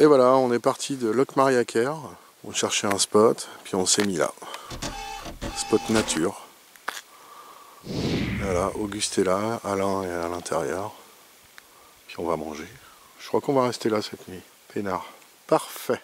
Et voilà, on est parti de Locmariaker. On cherchait un spot, puis on s'est mis là. Spot nature. Voilà, Auguste est là, Alain est à l'intérieur. Puis on va manger. Je crois qu'on va rester là cette nuit. Pénard. Parfait.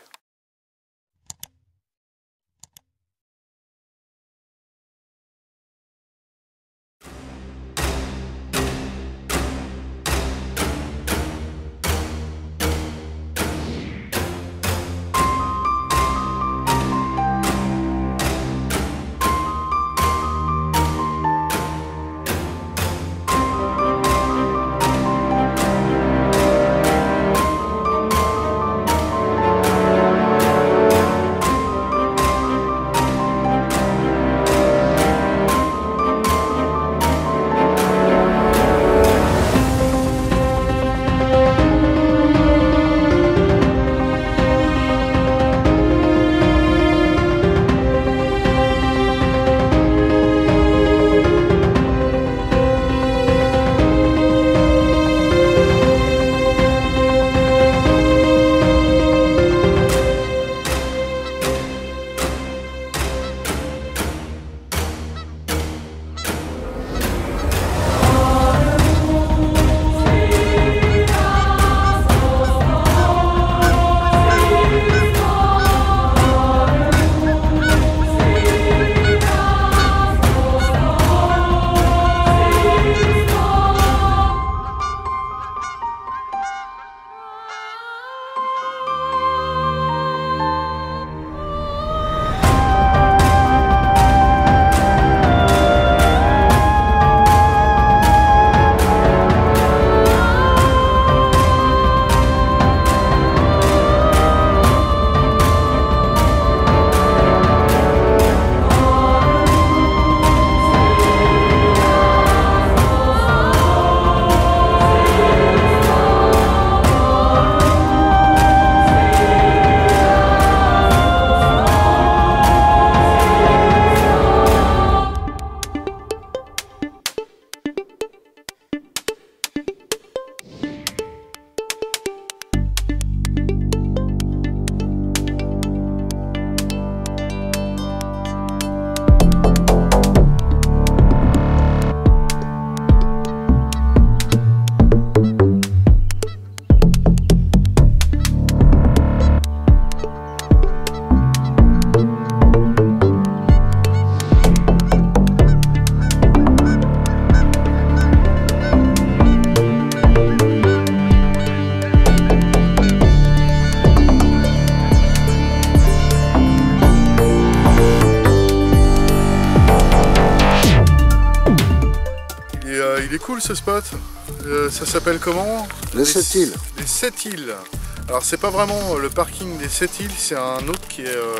Cool ce spot. Euh, ça s'appelle comment Les 7 îles. Les 7 îles. Alors c'est pas vraiment le parking des 7 îles, c'est un autre qui est, euh,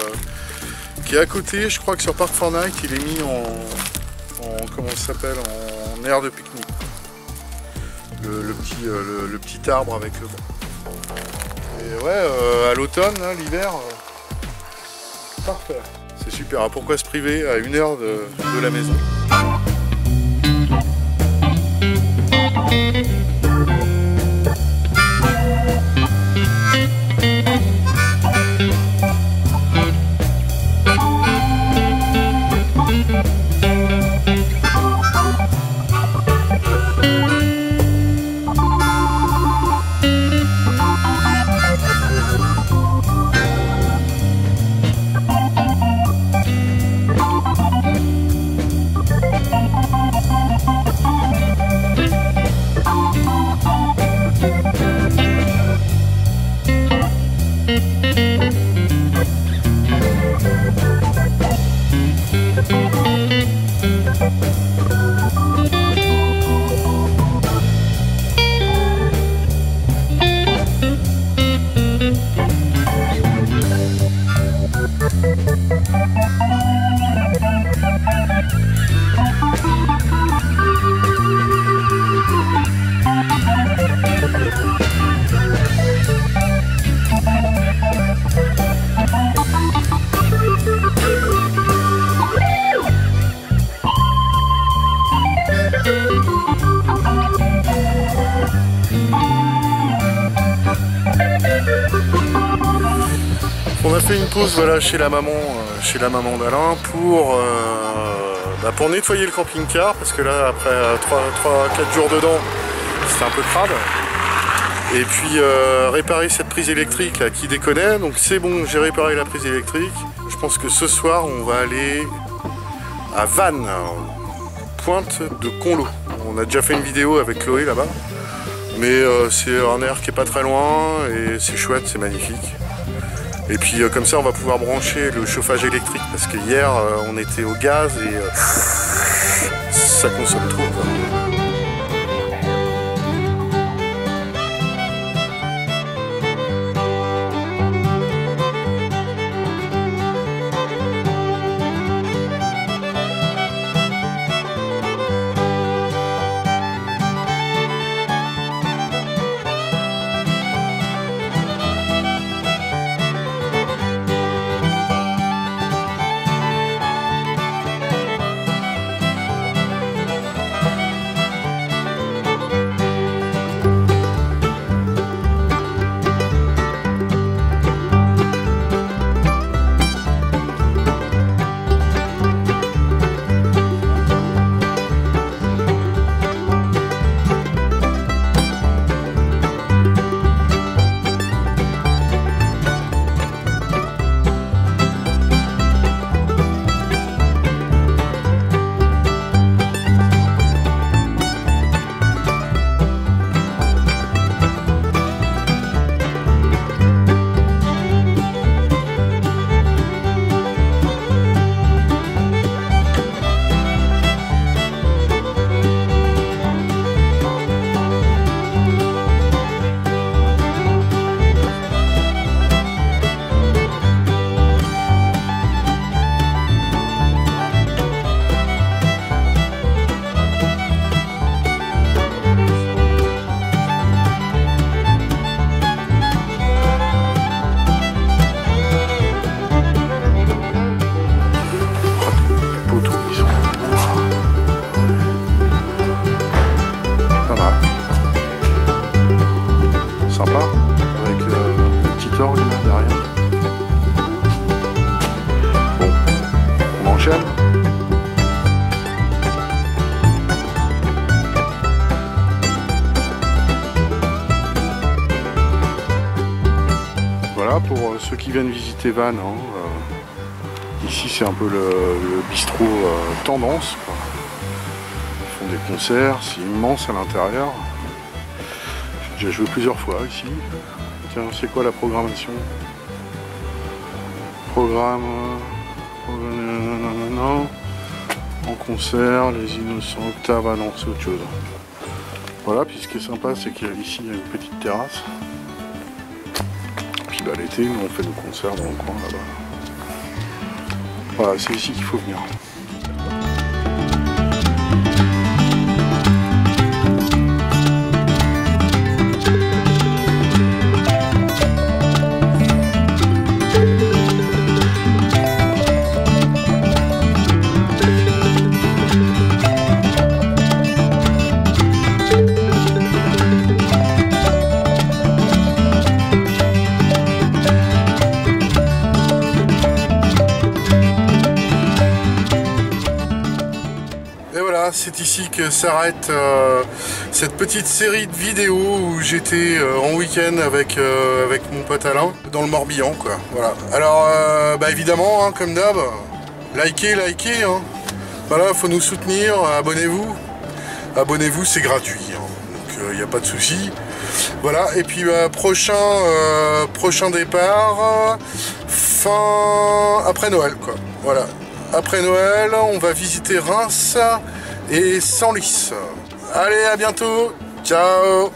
qui est à côté. Je crois que sur Park Fortnite il est mis en, en comment ça s'appelle en aire de pique-nique. Le, petit, euh, le, petit arbre avec le banc. Et ouais, à l'automne, hein, l'hiver, parfait. C'est super. pourquoi se priver à une heure de la maison? Thank On a fait une pause voilà, chez la maman, euh, chez la maman d'Alain pour, euh, bah, pour nettoyer le camping-car parce que là après euh, 3-4 jours dedans c'était un peu crade. Et puis réparer cette prise électrique qui déconnait. Donc c'est bon, j'ai réparé la prise électrique. Je pense que ce soir on va aller à Vannes pointe de Conlo. On a déjà fait une vidéo avec Chloé là-bas. Mais c'est un air qui est pas très loin et c'est chouette, c'est magnifique. Et puis euh, comme ça on va pouvoir brancher le chauffage électrique parce que hier euh, on était au gaz et euh, ça consomme trop. Ceux qui viennent visiter Vannes. Hein, euh, ici c'est un peu le, bistrot euh, tendance. Ils font des concerts, c'est immense à l'intérieur. J'ai déjà joué plusieurs fois ici. Tiens, c'est quoi la programmation? Programme... En concert, les innocents, octave, non, c'est autre chose. Voilà, puis ce qui est sympa, c'est qu'il y a une petite terrasse bah, l'été, on fait nos concerts dans le coin là-bas. Voilà, c'est ici qu'il faut venir. C'est ici que s'arrête euh, cette petite série de vidéos où j'étais euh, en week-end avec, euh, avec mon pote Alain dans le Morbihan. Voilà. Alors bah évidemment hein, comme d'hab, likez, likez. Hein. Voilà, faut nous soutenir, abonnez-vous. Abonnez-vous, c'est gratuit. Hein. Donc il n'y a pas de souci. Voilà, et puis bah, prochain, départ, fin après Noël. Voilà. Après Noël, on va visiter Reims et sans lisse. Allez, à bientôt. Ciao